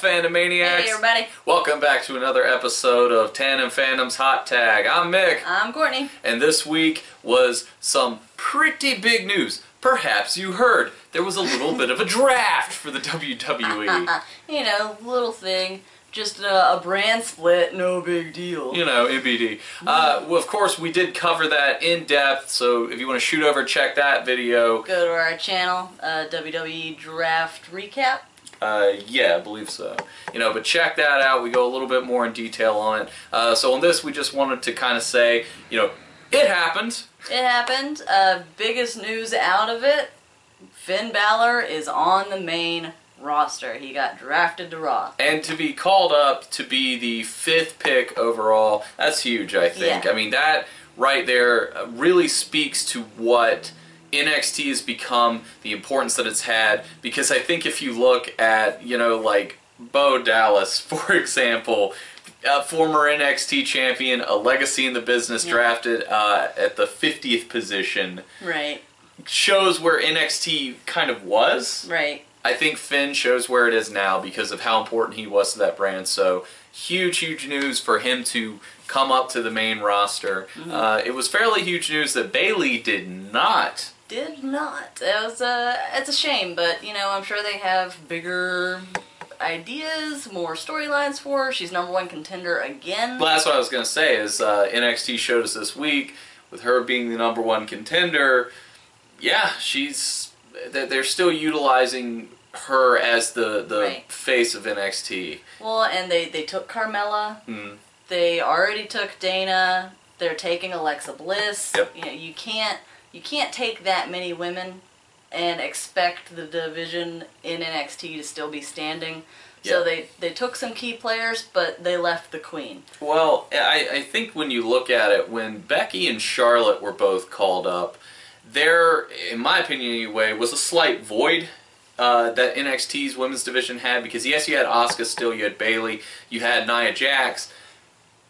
Fandom Maniacs? Hey everybody, Welcome back to another episode of Tandem Fandom's Hot Tag. I'm Mick, I'm Courtney. and this week was some pretty big news. Perhaps you heard there was a little bit of a draft for the. WWE. you know, little thing, just a, a brand split, no big deal. You know, MBD. Uh, well, of course, we did cover that in depth, so if you want to shoot over, check that video. Go to our channel, uh, WWE Draft Recap. Uh, yeah, I believe so. You know, but check that out. We go a little bit more in detail on it. Uh, so on this, we just wanted to kind of say, you know, it happened. It happened. Uh, biggest news out of it: Finn Balor is on the main roster. He got drafted to Raw. And to be called up to be the fifth pick overall, that's huge, I think. Yeah. I mean, that right there really speaks to what NXT has become, the importance that it's had. Because I think if you look at, you know, like Bo Dallas, for example, a former NXT champion, a legacy in the business, Yeah. drafted uh, at the 50th position, Right, shows where NXT kind of was. right. I think Finn shows where it is now because of how important he was to that brand. So huge, huge news for him to come up to the main roster. Uh, it was fairly huge news that Bayley did not. Did not. It was a. It's a shame, but you know, I'm sure they have bigger ideas, more storylines for her. She's number one contender again. Well, that's what I was going to say. Is uh, NXT showed us this week with her being the number one contender. Yeah, she's. they- They're still utilizing her as the the Right. face of NXT. Well, and they they took Carmella. Mm. They already took Dana. They're taking Alexa Bliss. Yep. You know, you can't you can't take that many women and expect the division in NXT to still be standing. So they they took some key players, but they left the queen. Well, I, I think when you look at it, when Becky and Charlotte were both called up, there, in my opinion anyway, was a slight void uh, that NXT's women's division had because yes, you had Asuka still, you had Bayley, you had Nia Jax,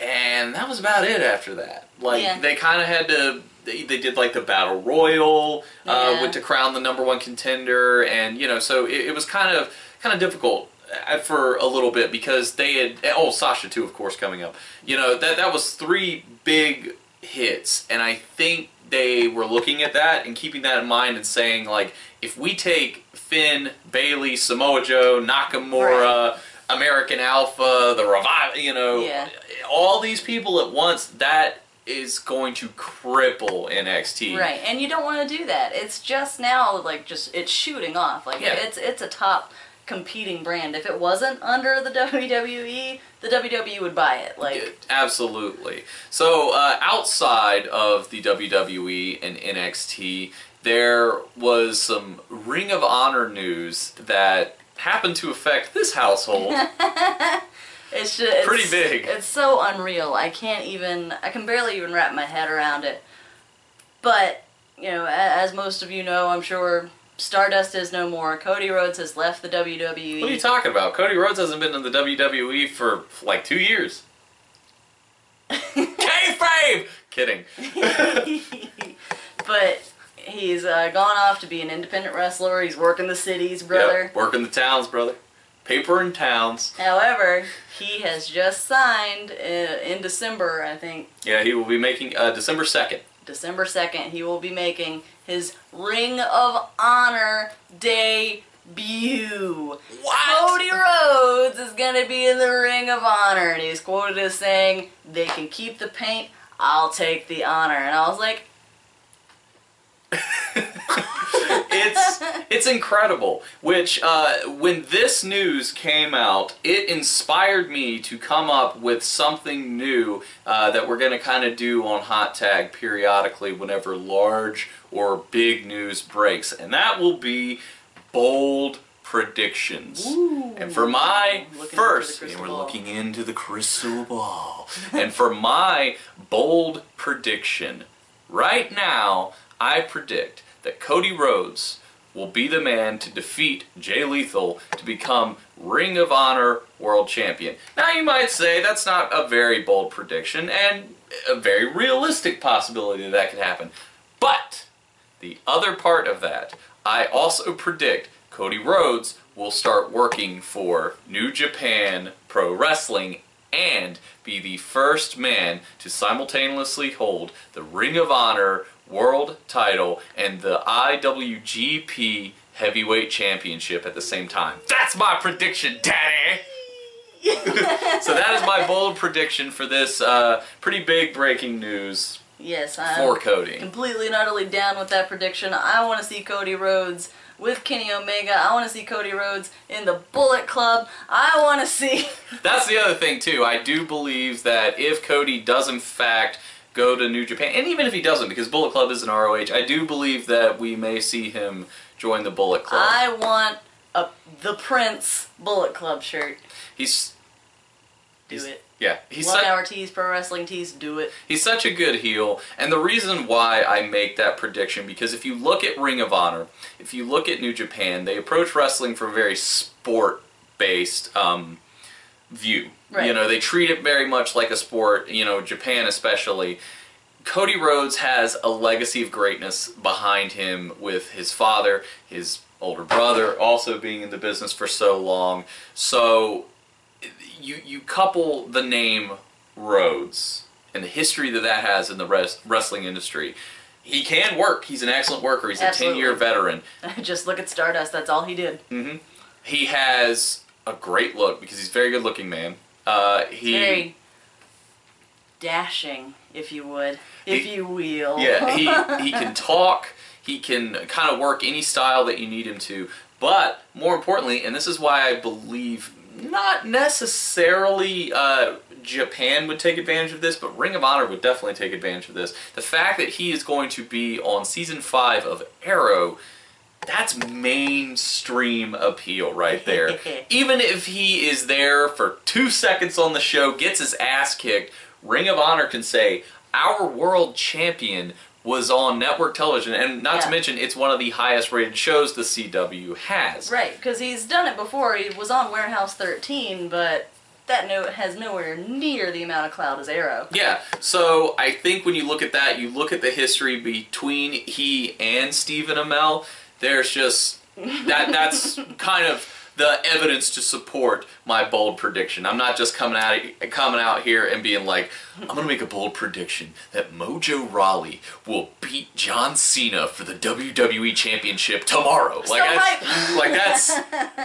and that was about it after that. Like Yeah. they kind of had to. They, they did like the battle royal uh, Yeah. with to crown the number one contender, and you know, so it, it was kind of kind of difficult uh, for a little bit because they had oh Sasha too, of course, coming up. You know that that was three big hits, and I think they were looking at that and keeping that in mind and saying like, if we take Finn, Bayley, Samoa Joe, Nakamura. American Alpha, the Revival, you know, Yeah. all these people at once, that is going to cripple NXT. Right, and you don't want to do that. It's just now like just it's shooting off. Like Yeah. it's it's a top competing brand. If it wasn't under the WWE, the WWE would buy it. Like Yeah, absolutely. So uh, outside of the WWE and NXT, there was some Ring of Honor news that happened to affect this household. it's just it's, Pretty big. It's so unreal. I can't even. I can barely even wrap my head around it. But you know, as most of you know, I'm sure Stardust is no more. Cody Rhodes has left the. WWE. what are you talking about? Cody Rhodes hasn't been in the WWE for like two years. Kayfabe! Kidding. but he's uh, gone off to be an independent wrestler. He's working the cities, brother. Yep, working the towns, brother. Paper and towns. However, he has just signed uh, in December, I think, Yeah, he will be making uh, December 2nd. December 2nd, he will be making his Ring of Honor debut. Wow! Cody Rhodes is going to be in the Ring of Honor, and he's quoted as saying, They can keep the paint, I'll take the honor. And I was like, it's it's incredible. Which uh, when this news came out, it inspired me to come up with something new uh, that we're going to kind of do on Hot Tag periodically whenever large or big news breaks, and that will be bold predictions. Ooh. And for my first, and we're looking into the crystal ball. and for my bold prediction, right now, I predict that Cody Rhodes will be the man to defeat Jay Lethal to become Ring of Honor World Champion. Now, you might say that's not a very bold prediction and a very realistic possibility that, that could happen. But the other part of that, I also predict Cody Rhodes will start working for New Japan Pro Wrestling and be the first man to simultaneously hold the Ring of Honor World title and the IWGP Heavyweight Championship at the same time. That's my prediction, Daddy! so that is my bold prediction for this uh, pretty big breaking news Yes, I'm for Cody. completely and utterly down with that prediction. I want to see Cody Rhodes with Kenny Omega. I want to see Cody Rhodes in the Bullet Club. I want to see. That's the other thing too. I do believe that if Cody does in fact go to New Japan, and even if he doesn't, because Bullet Club is an ROH, I do believe that we may see him join the Bullet Club. I want a the Prince Bullet Club shirt. he's Do he's- it. Yeah, he's One hour tees, pro wrestling tees. Do it. he's such a good heel, and the reason why I make that prediction because if you look at Ring of Honor, if you look at New Japan, they approach wrestling from a very sport-based um, view. Right. You know, they treat it very much like a sport. You know, Japan especially. Cody Rhodes has a legacy of greatness behind him with his father, his older brother also being in the business for so long. So you you couple the name Rhodes and the history that that has in the res- wrestling industry. He can work. He's an excellent worker. He's a 10-year veteran. Just look at Stardust. That's all he did. hmm He has a great look because he's a very good looking man. Uh, he Very dashing, if you would, if He- you will. Yeah, he he can talk. He can kind of work any style that you need him to. But more importantly, and this is why I believe not necessarily uh, Japan would take advantage of this, but Ring of Honor would definitely take advantage of this. The fact that he is going to be on season five of Arrow. That's mainstream appeal right there. Even if he is there for two seconds on the show, gets his ass kicked, Ring of Honor can say, Our world champion was on network television. And not to mention, it's one of the highest rated shows the CW has. Right, because he's done it before. He was on Warehouse 13, but that note has nowhere near the amount of clout as Arrow. Yeah, so I think when you look at that, you look at the history between he and Stephen Amell, there's just that that's kind of the evidence to support my bold prediction. I'm not just coming out coming out here and being like, I'm gonna make a bold prediction that Mojo Rawley will beat John Cena for the WWE Championship tomorrow. Like So that's, hype. like that's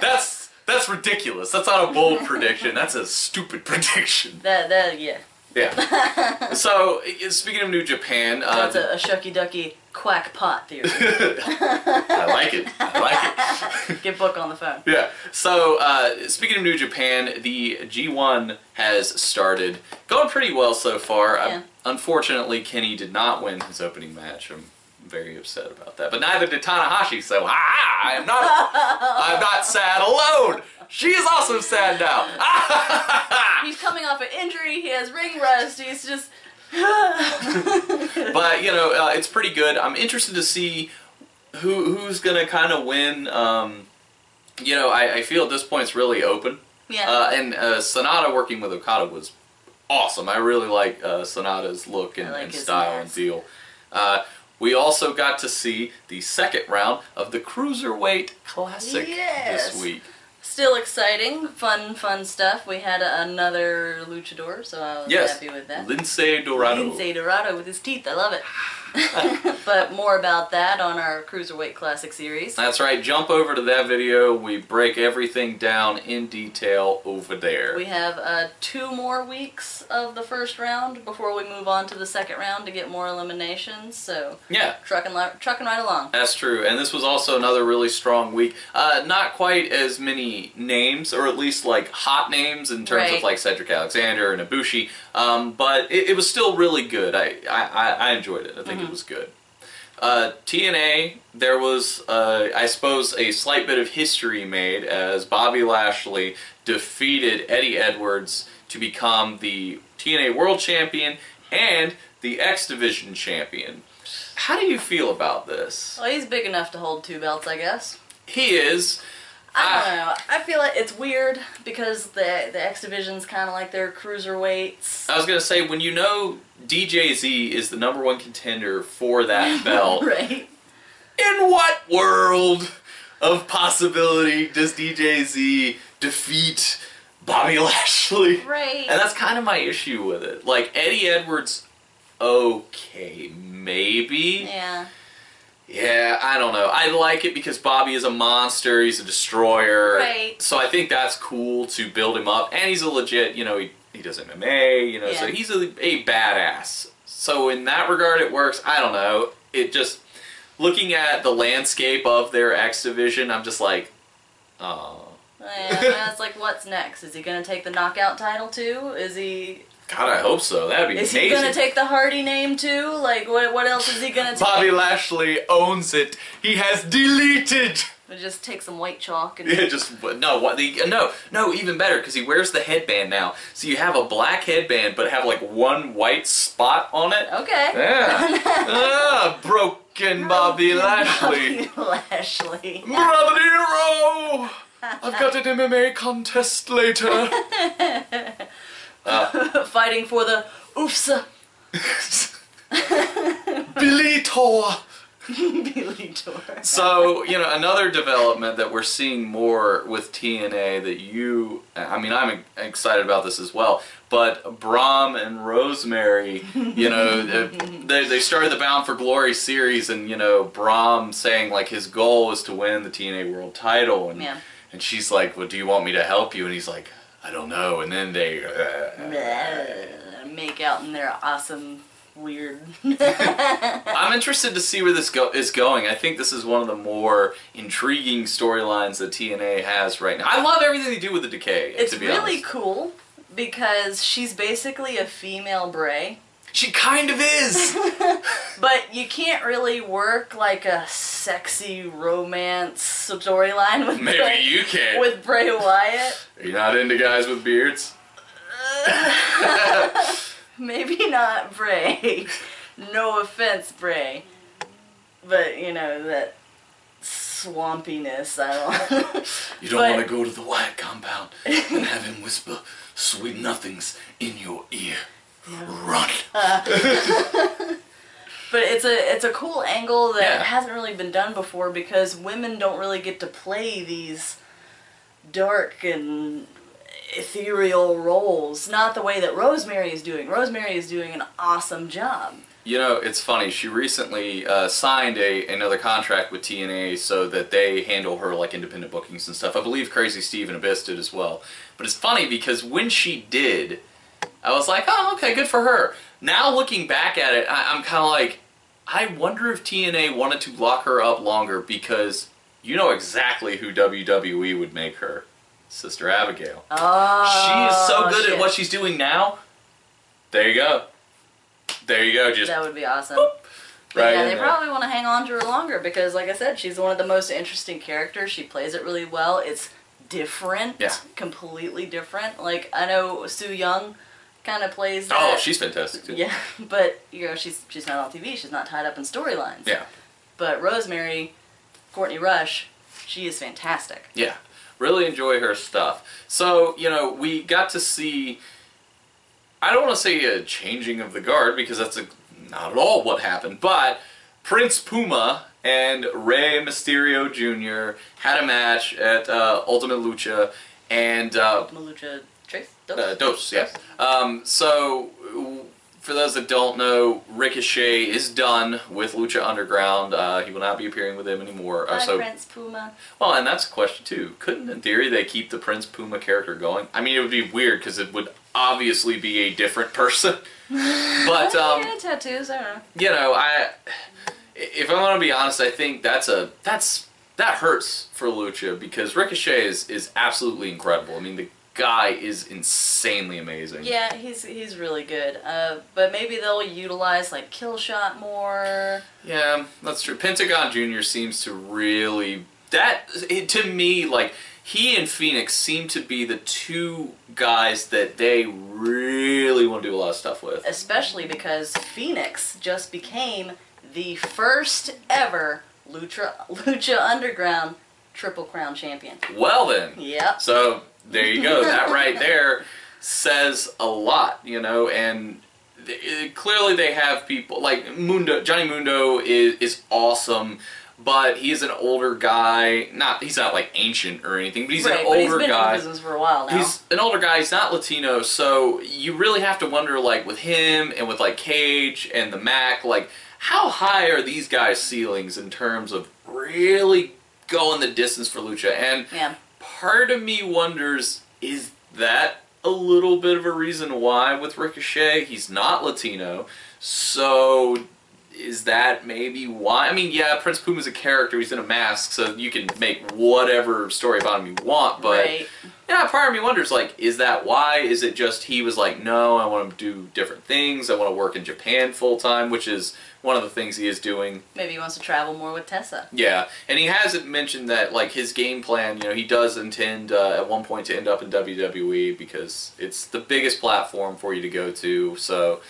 that's that's ridiculous. That's not a bold prediction. That's a stupid prediction. That, that, yeah. Yeah. so speaking of New Japan, uh, That's a, a shucky ducky quack pot theory. I like it. I like it. Get book on the phone. yeah. So uh, speaking of New Japan, the G1 has started, going pretty well so far. Yeah. unfortunately, Kenny did not win his opening match. I'm very upset about that. But neither did Tanahashi. So ah, I am not. I'm not sad alone. She is also sad now. He's coming off an injury. He has ring rust. He's just. but you know, uh, it's pretty good. I'm interested to see who who's gonna kind of win. Um, you know, I, I feel at this point it's really open. yeah. Uh, and uh, Sanada working with Okada was awesome. I really like uh, Sanada's look and, like and style and mask. feel. Uh, we also got to see the second round of the Cruiserweight Classic Yes. this week. Still exciting, fun, fun stuff. We had another luchador, so I was Yes, happy with that. Lince Dorado. Lindsay Dorado with his teeth. I love it. but more about that on our Cruiserweight Classic series. That's right. Jump over to that video. We break everything down in detail over there. We have uh, two more weeks of the first round before we move on to the second round to get more eliminations. So yeah. trucking, trucking right along. That's true, and this was also another really strong week. Uh, not quite as many names, or at least like hot names in terms Right. of like Cedric Alexander and Ibushi, um, but it, it was still really good. I, I, I I enjoyed it. I think it was good. Uh, TNA, there was, uh, I suppose, a slight bit of history made as Bobby Lashley defeated Eddie Edwards to become the TNA World Champion and the X Division Champion. How do you feel about this? Well, he's big enough to hold two belts, I guess. He is. I don't know. I feel like it's weird because the the X division's kind of like their cruiserweights. I was gonna say when you know DJZ is the number one contender for that belt. right. In what world of possibility. Does DJZ defeat Bobby Lashley? Right. And that's kind of my issue with it. Like Eddie Edwards, okay, maybe. Yeah. Yeah, I don't know. I like it because Bobby is a monster. He's a destroyer. Right. So I think that's cool to build him up, and he's a legit. You know, he he does MMA. You know, so he's a, a badass. So in that regard, it works. I don't know. It just looking at the landscape of their X division, I'm just like, oh. Yeah, it's like, what's next? Is he gonna take the knockout title too? Is he? God, I hope so. That'd be Is amazing. he gonna take the Hardy name too? Like, what? What else is he gonna take? Bobby Lashley owns it. He has deleted. But just take some white chalk and. Yeah, just no. What the no no even better because he wears the headband now. So you have a black headband, but have like one white spot on it. Okay. Yeah. ah, broken Bobby Lashley. Bobby Lashley. Brother Nero! I've got an MMA contest later. Fighting for the oofsa. Bellator. Bellator. So, you know, another development that we're seeing more with TNA that you, I mean, I'm excited about this as well, but Bram and Rosemary, you know, they, they started the Bound for Glory series, and, you know, Bram saying, like, his goal is to win the TNA World title, and, Yeah. and she's like, well, do you want me to help you? And he's like, I don't know, and then they, uh, Make out in their awesome, weird. I'm interested to see where this go- is going. I think this is one of the more intriguing storylines that TNA has right now. I love everything they do with the Decay. It's to be really honest. cool because she's basically a female Bray. She kind of is. But you can't really work like a sexy romance storyline with Maybe Bray, you can. with Bray Wyatt. Are you not into guys with beards? Maybe not Bray. no offense, Bray. But you know that swampiness. I don't. You don't But- want to go to the Wyatt compound and have him whisper sweet nothings in your ear. Run. Uh, But it's a it's a cool angle that Yeah. hasn't really been done before because women don't really get to play these dark and ethereal roles. Not the way that Rosemary is doing. Rosemary is doing an awesome job. You know, it's funny. She recently uh, signed a another contract with TNA so that they handle her like independent bookings and stuff. I believe Crazy Steve and Abyss did as well. But it's funny because when she did, I was like, oh, okay, good for her. Now looking back at it, I, I'm kind of like, I wonder if TNA wanted to lock her up longer because you know exactly who WWE would make her, Sister Abigail. Oh, she is so good shit. at what she's doing now. There you go. There you go. Just That would be awesome. right yeah, they there. probably want to hang on to her longer because, like I said, she's one of the most interesting characters. She plays it really well. It's different, Yeah. completely different. Like I know Su Yung kind of plays. Oh, that. she's fantastic too. yeah, but you know she's she's not on TV. She's not tied up in storylines. Yeah. But Rosemary, Courtney Rush, she is fantastic. Yeah. Really enjoy her stuff. So, you know, we got to see I don't want to say a changing of the guard because that's a, not at all what happened, but Prince Puma and Rey Mysterio Jr. had a match at uh, Ultima Lucha and uh, Malucha Trace. uh, Dos, yeah. Um, so, for those that don't know, Ricochet is done with Lucha Underground. Uh, he will not be appearing with them anymore. Uh, so, Prince Puma. well, and that's a question too. Couldn't, in theory, they keep the Prince Puma character going? I mean, it would be weird because it would obviously be a different person. but um, yeah, tattoos. I don't know. you know, I if I'm gonna be honest, I think that's a that's that hurts for Lucha because Ricochet is is absolutely incredible. I mean, the guy is insanely amazing. Yeah, he's he's really good. Uh, but maybe they'll utilize like Killshot more. Yeah, that's true. Pentagon Jr. seems to really that it, to me like he and Fenix seem to be the two guys that they really want to do a lot of stuff with. especially because Fenix just became the first ever Lucha Lucha Underground Triple Crown champion. Well then, Yep. So there you go. that right there says a lot, you know. And it- eh, clearly they have people like Mundo. Johnny Mundo is is awesome. but he's an older guy. Not he's not like ancient or anything, but he's right, an but he's older been guy. in business for a while now. He's an older guy. He's not Latino, so you really have to wonder, like, with him and with like Cage and the Mack, like, how high are these guys' ceilings in terms of really going the distance for lucha? And yeah. part of me wonders, is that a little bit of a reason why with Ricochet he's not Latino? So is that maybe why? I mean, yeah, Prince Puma's a character. He's in a mask, so you can make whatever story about him you want. But right. yeah, part of me wonders, like, is that why? Is it just he was like, no, I want to do different things. I want to work in Japan full time, which is one of the things he is doing. Maybe he wants to travel more with Tessa. Yeah, and he hasn't mentioned that like his game plan. You know, he does intend uh, at one point to end up in WWE because it's the biggest platform for you to go to. So,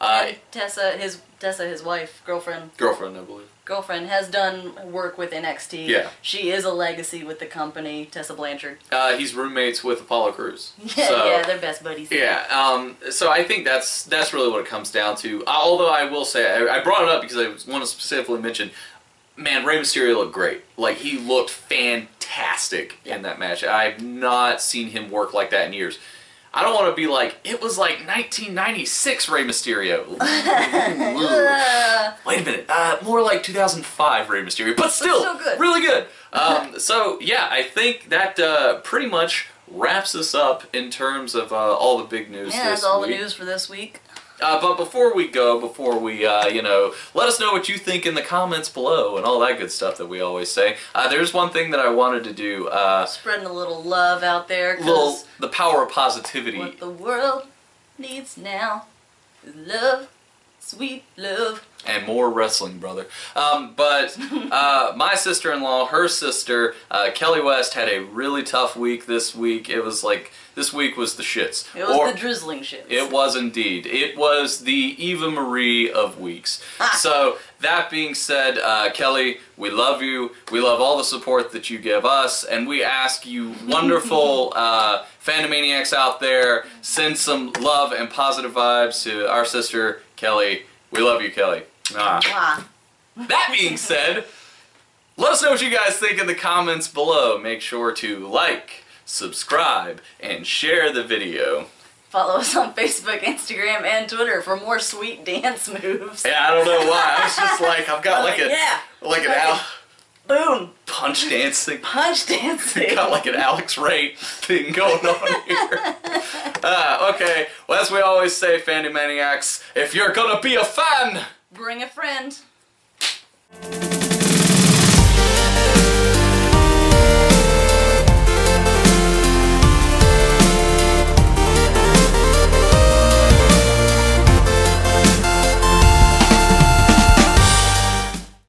uh, and Tessa, his Tessa, his wife, girlfriend, girlfriend, I believe. girlfriend has done work with NXT. Yeah. She is a legacy with the company, Tessa Blanchard. Uh, he's roommates with Apollo Crews. Yeah, so, yeah, they're best buddies. Yeah, um, so I think that's that's really what it comes down to. Uh, although I will say, I, I brought it up because I want to specifically mention, man, Rey Mysterio looked great. Like he looked fantastic in that match. I've not seen him work like that in years. I don't want to be like it was like 1996 Rey Mysterio. Wait a minute, uh, more like 2005 Rey Mysterio, but still, still good. really good. Um, so yeah, I think that uh, pretty much wraps us up in terms of uh, all the big news. yeah, this that's all week. the news for this week. Uh, but before we go, before we, uh, you know, let us know what you think in the comments below and all that good stuff that we always say. Uh, there's one thing that I wanted to do. Uh, Spreading a little love out there, little, the power of positivity. what the world needs now is love, sweet love. and more wrestling, brother. Um, but uh, my sister-in-law, her sister, uh, Kelly West, had a really tough week this week. It was like this week was the shits. It was Or- the drizzling shit. It was indeed. It was the Eva Marie of weeks. so that being said, uh, Kelly, we love you. We love all the support that you give us, and we ask you, wonderful uh, fandomaniacs out there, send some love and positive vibes to our sister Kelly. We love you, Kelly. Ah. Mwah. That being said, let us know what you guys think in the comments below. Make sure to like, subscribe, and share the video. Follow us on Facebook, Instagram, and Twitter for more sweet dance moves. Yeah, I don't know why. I was just like, I've got like a yeah, like an Al boom, punch dancing. punch dancing. Got like an Alex Ray thing going on here. Uh, okay, well as we always say, Fandy Maniacs, if you're gonna be a fan, Bring a friend.